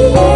You.